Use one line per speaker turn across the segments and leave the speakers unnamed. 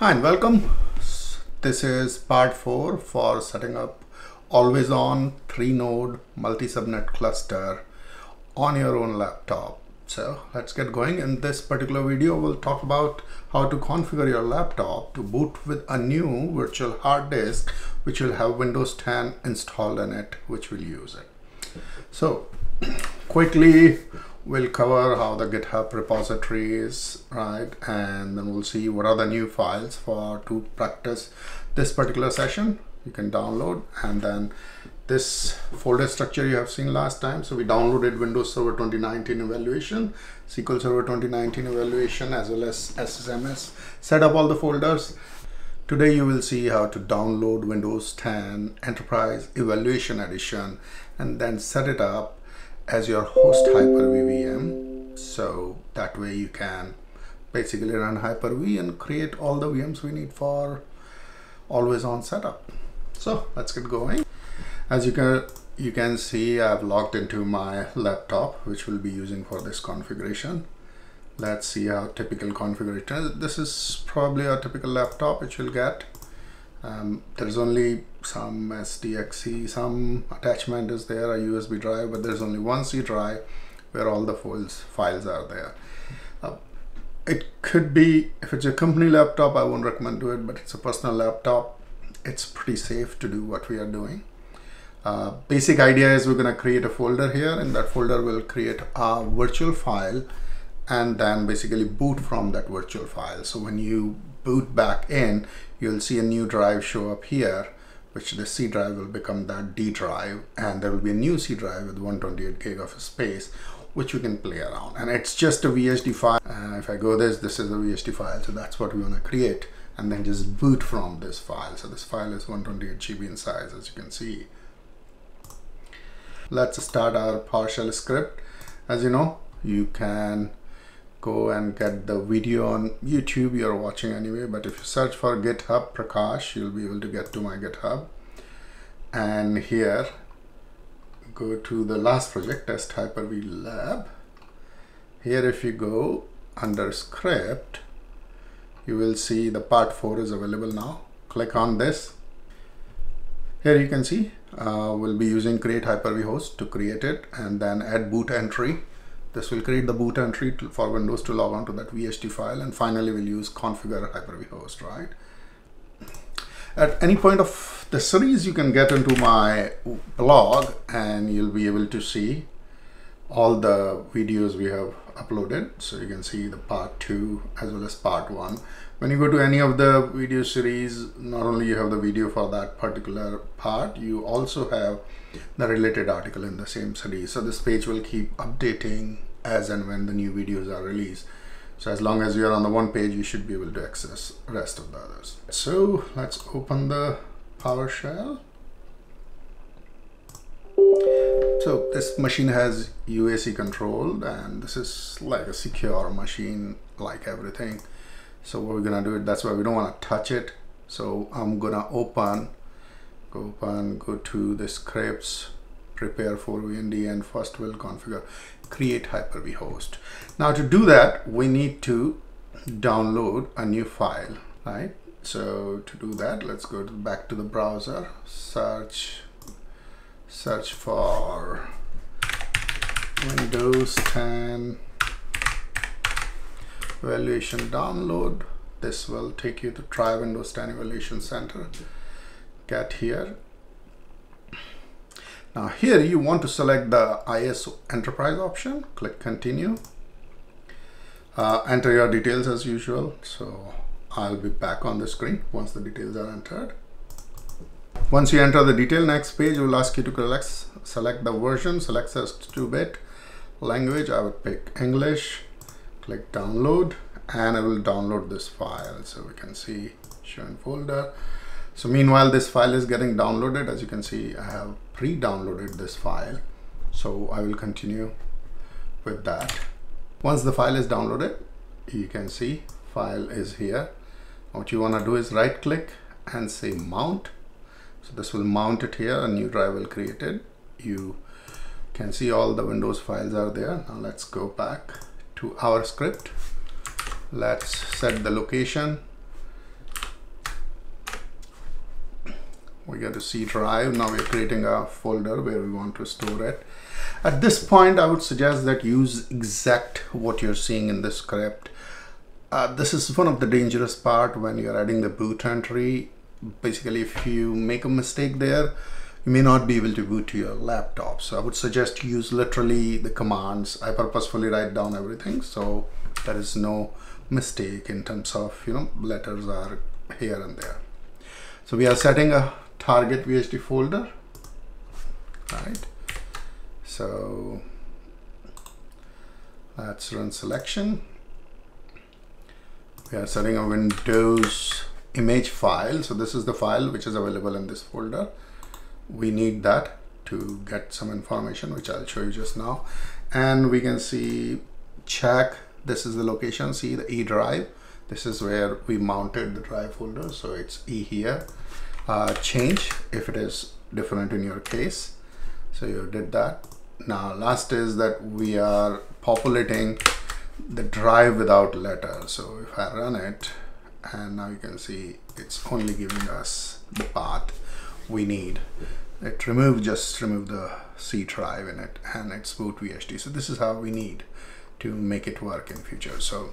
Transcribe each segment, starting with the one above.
Hi and welcome. This is part 4 for setting up always on 3 node multi subnet cluster on your own laptop. So let's get going. In this particular video, we'll talk about how to configure your laptop to boot with a new virtual hard disk, which will have Windows 10 installed in it, which will use it. So quickly, we'll cover how the GitHub repository is, right? And then we'll see what are the new files for to practice this particular session. You can download and then this folder structure you have seen last time. So we downloaded Windows Server 2019 evaluation, SQL Server 2019 evaluation, as well as SSMS. Set up all the folders. Today you will see how to download Windows 10 Enterprise Evaluation Edition and then set it up as your host Hyper-V VM. So that way you can basically run Hyper-V and create all the VMs we need for always on setup. So let's get going. As you can you can see I've logged into my laptop which we'll be using for this configuration. Let's see how typical configuration is. This is probably a typical laptop which you'll get. Um, there's only some SDXC, some attachment is there, a USB drive, but there's only one C drive where all the files, files are there. Uh, it could be, if it's a company laptop, I won't recommend do it, but it's a personal laptop. It's pretty safe to do what we are doing. Uh, basic idea is we're going to create a folder here and that folder will create a virtual file and then basically boot from that virtual file. So when you boot back in, you'll see a new drive show up here, which the C drive will become that D drive and there will be a new C drive with 128 gig of space which you can play around. And it's just a VHD file. And if I go this this is a VHD file so that's what we want to create and then just boot from this file. So this file is 128 GB in size as you can see. Let's start our PowerShell script. As you know, you can go and get the video on YouTube you're watching anyway, but if you search for GitHub Prakash, you'll be able to get to my GitHub. And here, go to the last project, Test Hyper-V Lab. Here, if you go under script, you will see the part 4 is available now. Click on this. Here you can see uh, we'll be using create Hyper-V host to create it and then add boot entry. This will create the boot entry to, for Windows to log on to that VHD file and finally we'll use configure Hyper-V host, right? At any point of the series you can get into my blog and you'll be able to see all the videos we have uploaded. So you can see the part two as well as part one. When you go to any of the video series, not only you have the video for that particular part, you also have the related article in the same series. So this page will keep updating as and when the new videos are released. So as long as you're on the one page, you should be able to access rest of the others. So let's open the PowerShell. So this machine has UAC controlled and this is like a secure machine like everything. So what we're gonna do, it, that's why we don't wanna touch it. So I'm gonna open, go open, go to the scripts, prepare for VND and first we'll configure, create Hyper-V host. Now to do that, we need to download a new file, right? So to do that, let's go to, back to the browser, search search for Windows 10 evaluation download. This will take you to try Windows 10 evaluation center. Get here. Now here you want to select the ISO enterprise option. Click continue. Uh, enter your details as usual. So I'll be back on the screen once the details are entered. Once you enter the detail, next page we will ask you to select, select the version, select as 2-bit language. I would pick English, click download, and I will download this file. So we can see show in folder. So meanwhile, this file is getting downloaded. As you can see, I have pre-downloaded this file. So I will continue with that. Once the file is downloaded, you can see file is here. What you want to do is right click and say mount so this will mount it here, a new drive will create it. You can see all the Windows files are there. Now let's go back to our script. Let's set the location. We get a C drive. Now we're creating a folder where we want to store it. At this point, I would suggest that use exact what you're seeing in the script. Uh, this is one of the dangerous part when you're adding the boot entry Basically, if you make a mistake there, you may not be able to boot to your laptop. So I would suggest use literally the commands. I purposefully write down everything so there is no mistake in terms of, you know, letters are here and there. So we are setting a target VHD folder, right? So let's run selection. We are setting a Windows image file. So this is the file which is available in this folder. We need that to get some information, which I'll show you just now. And we can see check. This is the location. See the E drive. This is where we mounted the drive folder. So it's E here. Uh, change if it is different in your case. So you did that. Now last is that we are populating the drive without letter. So if I run it and now you can see it's only giving us the path we need. It remove just remove the C drive in it and it's boot VHD. So this is how we need to make it work in future. So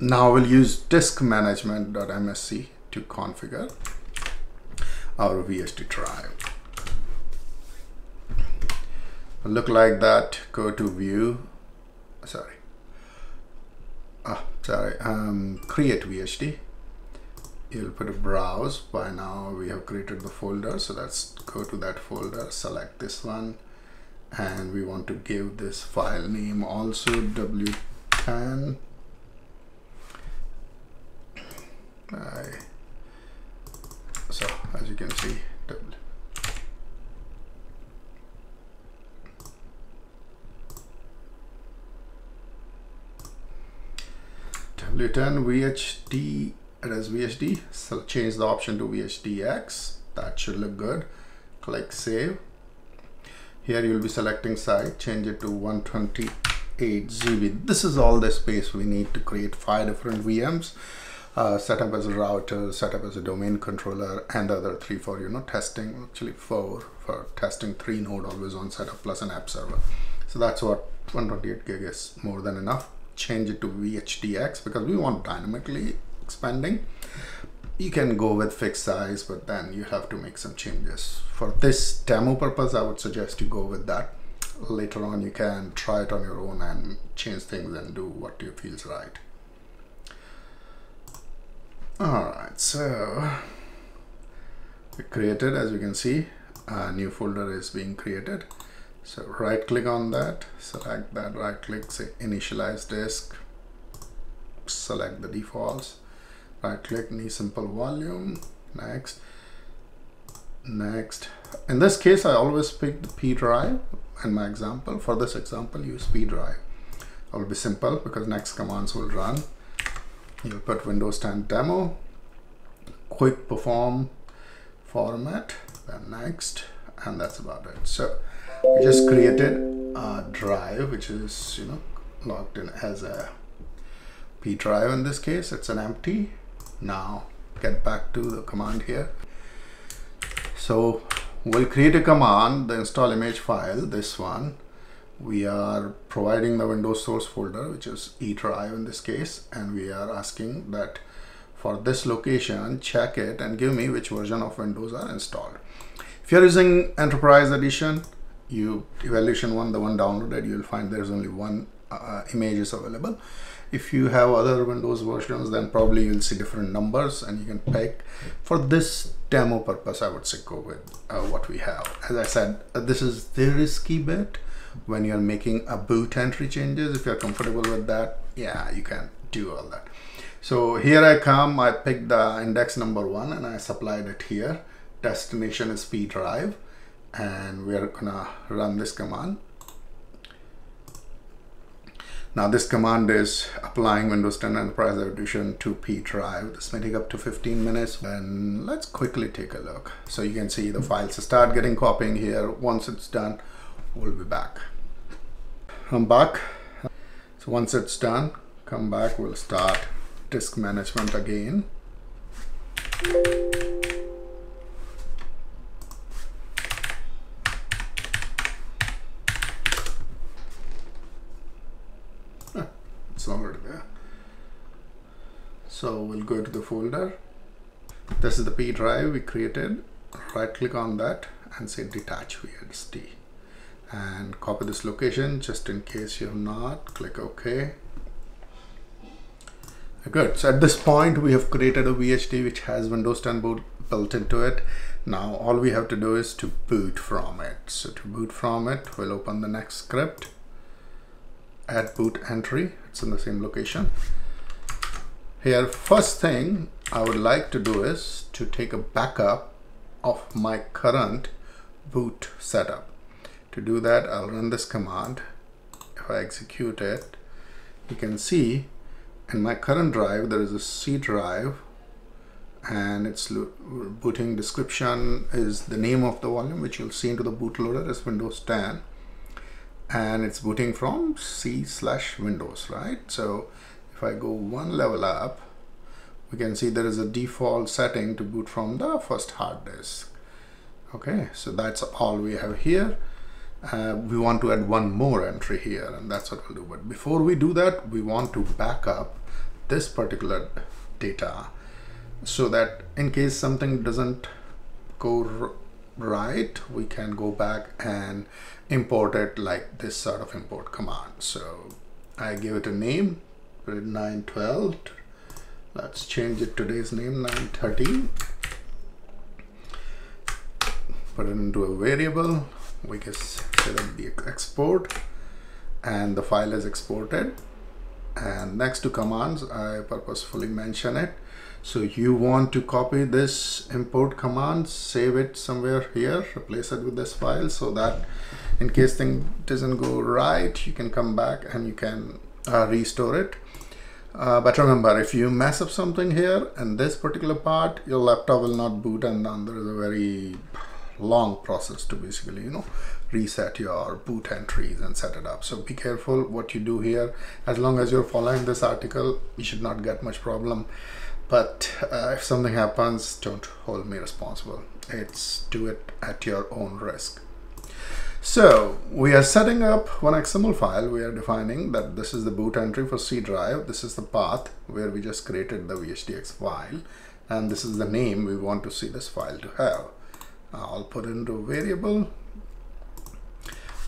now we'll use disk management.msc to configure our VHD drive look like that go to view sorry ah sorry. Um, create VHD you'll put a browse. By now we have created the folder so let's go to that folder select this one and we want to give this file name also w10 I, so as you can see w W10 VHD is VHD so change the option to VHDX that should look good. Click save. Here you'll be selecting site. Change it to 128 GB this is all the space we need to create five different VMs uh, set up as a router set up as a domain controller and the other three for you know testing. Actually four for testing. Three node always on setup plus an app server. So that's what 128 gig is more than enough change it to VHDX because we want dynamically expanding. You can go with fixed size, but then you have to make some changes. For this demo purpose, I would suggest you go with that. Later on, you can try it on your own and change things and do what you feels right. All right, so we created, as you can see, a new folder is being created. So right click on that, select that, right click, say initialize disk, select the defaults, right click, need simple volume, next, next. In this case, I always pick the P drive in my example. For this example, use P drive. It will be simple because next commands will run. You'll put Windows 10 demo, quick perform format, then next, and that's about it. So we just created a drive which is you know logged in as a P drive in this case. It's an empty. Now get back to the command here. So we'll create a command the install image file this one. We are providing the Windows source folder which is E drive in this case and we are asking that for this location check it and give me which version of Windows are installed. If you're using enterprise edition you evaluation one the one downloaded you'll find there's only one uh, is available. If you have other windows versions then probably you'll see different numbers and you can pick. For this demo purpose i would say go with uh, what we have. As i said uh, this is the risky bit. When you're making a boot entry changes if you're comfortable with that yeah you can do all that. So here i come i picked the index number one and i supplied it here. Destination is p drive and we're gonna run this command now this command is applying Windows 10 Enterprise Edition to P drive. This may take up to 15 minutes and let's quickly take a look. So you can see the files start getting copying here. Once it's done, we'll be back. I'm back. So once it's done, come back, we'll start disk management again. it's already there so we'll go to the folder this is the P drive we created. Right click on that and say detach VHD and copy this location just in case you have not. Click OK. Good. So at this point we have created a VHD which has Windows 10 boot built into it. Now all we have to do is to boot from it. So to boot from it we'll open the next script. Add boot entry. It's in the same location here first thing I would like to do is to take a backup of my current boot setup. To do that I'll run this command. If I execute it you can see in my current drive there is a C drive and its booting description is the name of the volume which you'll see into the bootloader is Windows 10 and it's booting from C slash Windows right? So if I go one level up we can see there is a default setting to boot from the first hard disk. Okay so that's all we have here. Uh, we want to add one more entry here and that's what we'll do. But before we do that we want to back up this particular data so that in case something doesn't go right we can go back and import it like this sort of import command. So I give it a name put it 912 let's change it today's name 913 put it into a variable. We can up the export. And the file is exported. And next to commands I purposefully mention it. So you want to copy this import command save it somewhere here replace it with this file so that in case thing doesn't go right you can come back and you can uh, restore it uh, but remember if you mess up something here in this particular part your laptop will not boot and then there is a very long process to basically you know reset your boot entries and set it up. So be careful what you do here. As long as you're following this article you should not get much problem. But uh, if something happens don't hold me responsible. It's do it at your own risk so we are setting up one XML file. We are defining that this is the boot entry for C drive. This is the path where we just created the VHDX file. And this is the name we want to see this file to have. Uh, I'll put into a variable.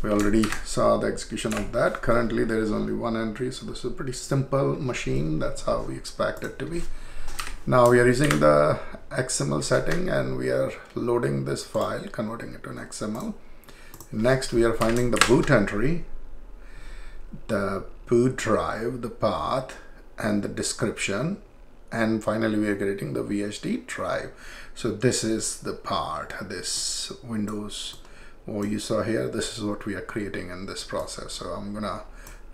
We already saw the execution of that. Currently, there is only one entry, so this is a pretty simple machine. That's how we expect it to be. Now we are using the XML setting and we are loading this file, converting it to an XML. Next, we are finding the boot entry, the boot drive, the path, and the description. And finally, we are creating the VHD drive. So this is the part, this Windows, what you saw here, this is what we are creating in this process. So I'm gonna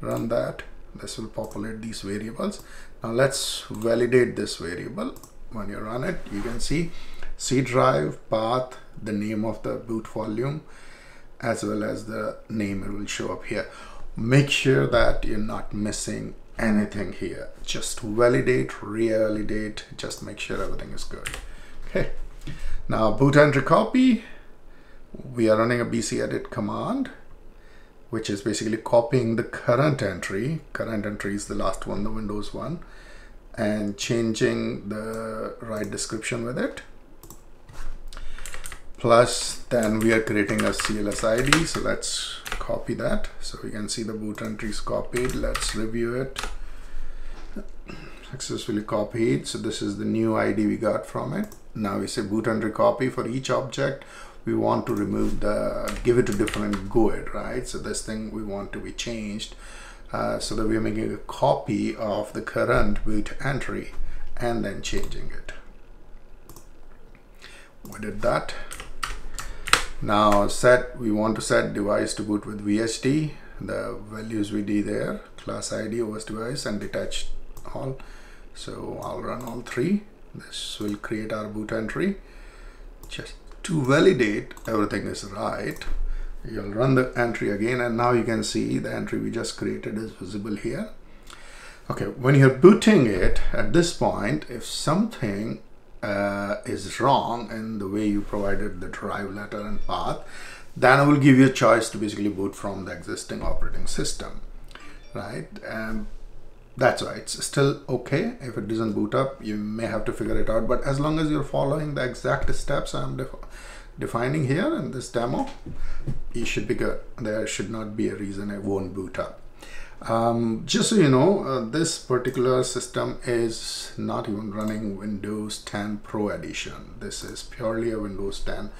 run that. This will populate these variables. Now let's validate this variable. When you run it, you can see C drive, path, the name of the boot volume, as well as the name it will show up here. Make sure that you're not missing anything here. Just validate, re-validate, just make sure everything is good. Okay, now boot entry copy. We are running a bcdedit command, which is basically copying the current entry. Current entry is the last one, the Windows one, and changing the right description with it. Plus, then we are creating a CLS ID. So let's copy that. So we can see the boot entry is copied. Let's review it successfully copied so this is the new ID we got from it now we say boot entry copy for each object we want to remove the give it a different GUID right so this thing we want to be changed uh, so that we're making a copy of the current boot entry and then changing it we did that now set we want to set device to boot with VHD the values we did there class ID OS device and detached all so I'll run all three. This will create our boot entry. Just to validate everything is right you'll run the entry again and now you can see the entry we just created is visible here. Okay when you're booting it at this point if something uh, is wrong in the way you provided the drive letter and path, then I will give you a choice to basically boot from the existing operating system, right? And that's why it's still okay if it doesn't boot up. You may have to figure it out, but as long as you're following the exact steps I'm def defining here in this demo, you should be good. There should not be a reason it won't boot up. Um, just so you know, uh, this particular system is not even running Windows 10 Pro Edition. This is purely a Windows 10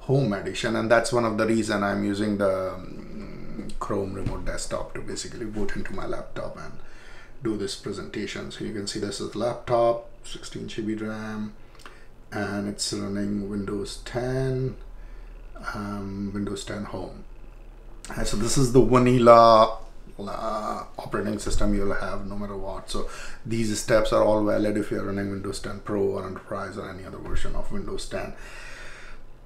Home Edition, and that's one of the reason I'm using the um, Chrome Remote Desktop to basically boot into my laptop and do this presentation. So you can see this is laptop, 16 GB RAM, and it's running Windows 10, um, Windows 10 Home. And so this is the vanilla uh, operating system you'll have no matter what. So these steps are all valid if you're running Windows 10 Pro or Enterprise or any other version of Windows 10.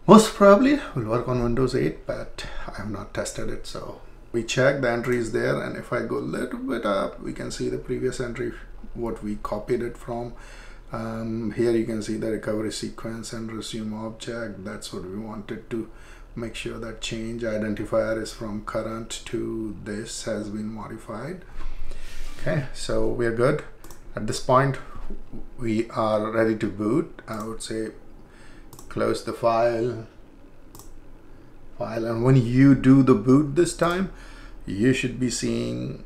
Most probably will work on Windows 8, but I have not tested it. So we check the entry is there. And if I go a little bit up, we can see the previous entry, what we copied it from. Um, here you can see the recovery sequence and resume object. That's what we wanted to make sure that change identifier is from current to this has been modified. Okay so we are good. At this point we are ready to boot. I would say close the file. File and when you do the boot this time you should be seeing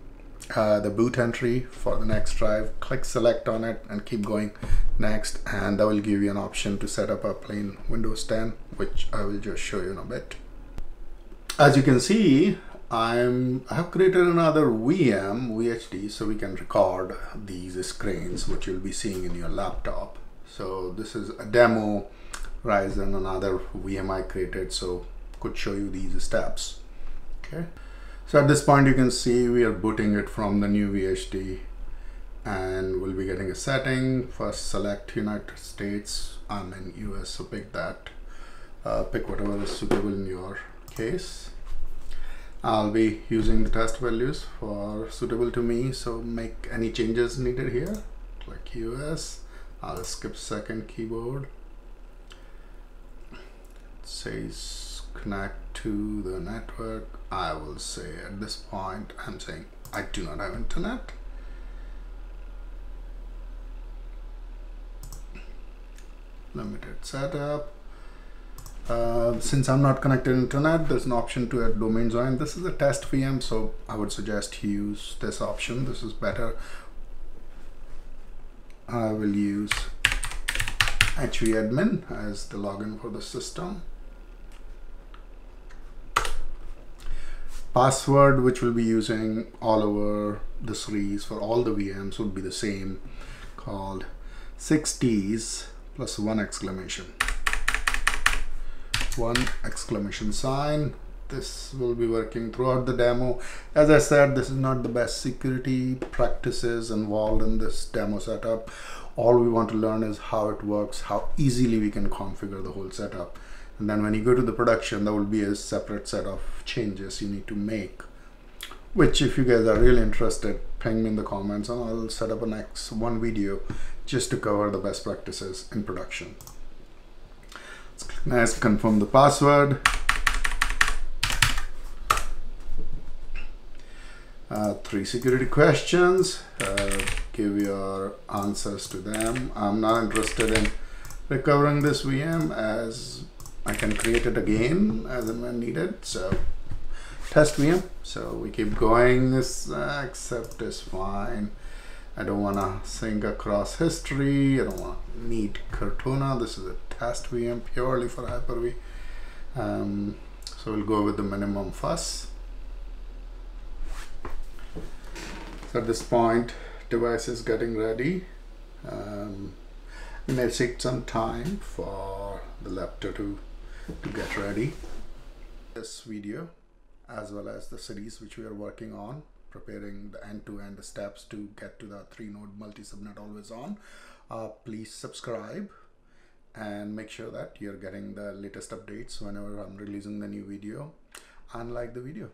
uh, the boot entry for the next drive. Click select on it and keep going next and that will give you an option to set up a plain Windows 10 which I will just show you in a bit. As you can see I'm I have created another VM VHD so we can record these screens which you'll be seeing in your laptop. So this is a demo Ryzen another VM I created so could show you these steps. Okay so at this point you can see we are booting it from the new VHD and we'll be getting a setting. First select United States, I'm in US, so pick that. Uh, pick whatever is suitable in your case. I'll be using the test values for suitable to me, so make any changes needed here. Click US, I'll skip second keyboard. It says connect to the network I will say at this point I'm saying I do not have internet. Limited setup. Uh, since I'm not connected internet there's an option to add domain join. This is a test VM so I would suggest use this option. This is better. I will use hvadmin as the login for the system password which we'll be using all over the series for all the VMs would be the same called 6Ts plus one exclamation. One exclamation sign. This will be working throughout the demo. As I said this is not the best security practices involved in this demo setup. All we want to learn is how it works how easily we can configure the whole setup and then when you go to the production there will be a separate set of changes you need to make which if you guys are really interested ping me in the comments and I'll set up a next one video just to cover the best practices in production. Let's click next confirm the password. Uh, three security questions. Uh, give your answers to them. I'm not interested in recovering this VM as I can create it again as and when needed. So test VM. So we keep going. This uh, accept is fine. I don't want to sync across history. I don't want to need Cortana. This is a test VM purely for Hyper-V. Um, so we'll go with the minimum fuss. So at this point, device is getting ready. Um, it may take some time for the laptop to to get ready. This video as well as the series which we are working on preparing the end-to-end -end steps to get to the three node multi-subnet always on uh, please subscribe and make sure that you're getting the latest updates whenever I'm releasing the new video and like the video